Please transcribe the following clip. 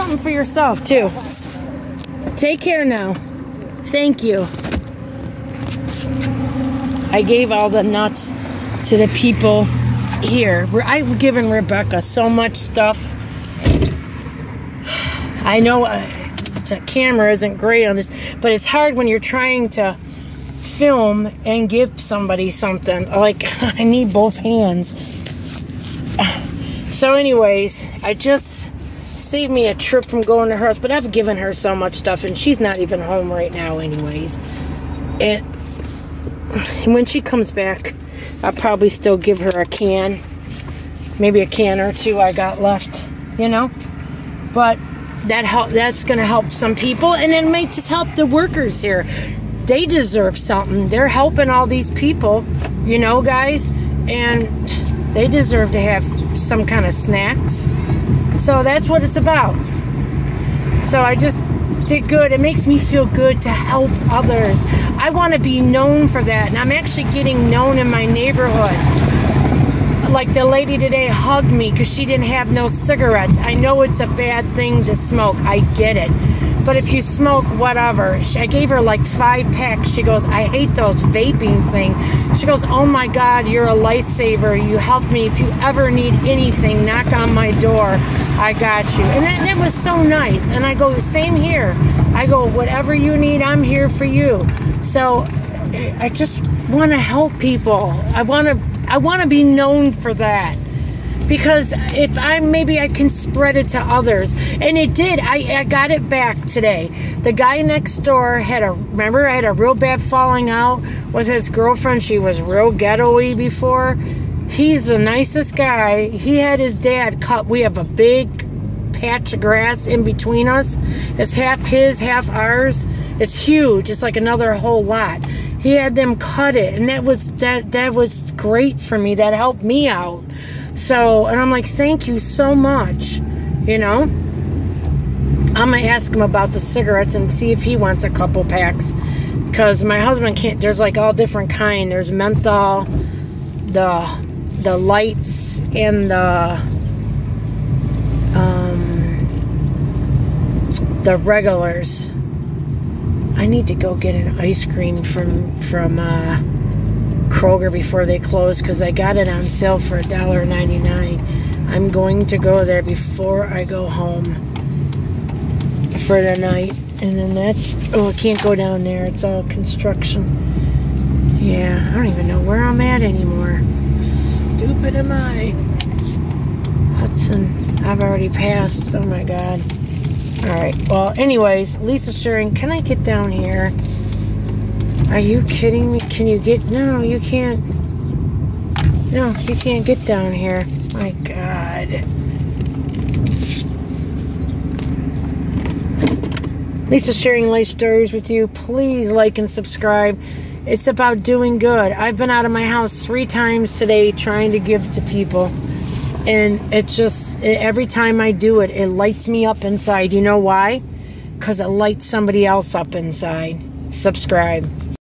something for yourself too. Take care now. Thank you. I gave all the nuts to the people here. I've given Rebecca so much stuff. I know uh, the camera isn't great on this, but it's hard when you're trying to film and give somebody something. Like, I need both hands. So, anyways, I just saved me a trip from going to her house, but I've given her so much stuff, and she's not even home right now, anyways. And when she comes back, I'll probably still give her a can. Maybe a can or two I got left, you know? But that help that's gonna help some people and it might just help the workers here. They deserve something. They're helping all these people, you know, guys, and they deserve to have some kind of snacks. So that's what it's about. So I just did good. It makes me feel good to help others. I want to be known for that. And I'm actually getting known in my neighborhood. Like the lady today hugged me because she didn't have no cigarettes. I know it's a bad thing to smoke. I get it. But if you smoke, whatever. I gave her like five packs. She goes, I hate those vaping thing. She goes, oh my God, you're a lifesaver. You helped me. If you ever need anything, knock on my door. I got you. And that, that was so nice. And I go, same here. I go, whatever you need, I'm here for you. So I just want to help people. I want to I want to be known for that because if I maybe I can spread it to others, and it did. I, I got it back today. The guy next door had a remember I had a real bad falling out with his girlfriend. She was real ghetto-y before. He's the nicest guy. He had his dad cut. We have a big patch of grass in between us. It's half his, half ours. It's huge. It's like another whole lot. He had them cut it, and that was that that was great for me. That helped me out. So, and I'm like, thank you so much. You know, I'm gonna ask him about the cigarettes and see if he wants a couple packs. Cause my husband can't. There's like all different kind. There's menthol, the the lights, and the um the regulars. I need to go get an ice cream from from uh, Kroger before they close because I got it on sale for $1.99. I'm going to go there before I go home for the night. And then that's, oh, I can't go down there. It's all construction. Yeah, I don't even know where I'm at anymore. Stupid am I. Hudson, I've already passed. Oh my God. Alright, well, anyways, Lisa Sharing, can I get down here? Are you kidding me? Can you get... No, you can't... No, you can't get down here. My God. Lisa sharing life stories with you. Please like and subscribe. It's about doing good. I've been out of my house three times today trying to give to people and it's just every time I do it, it lights me up inside. You know why? Because it lights somebody else up inside. Subscribe.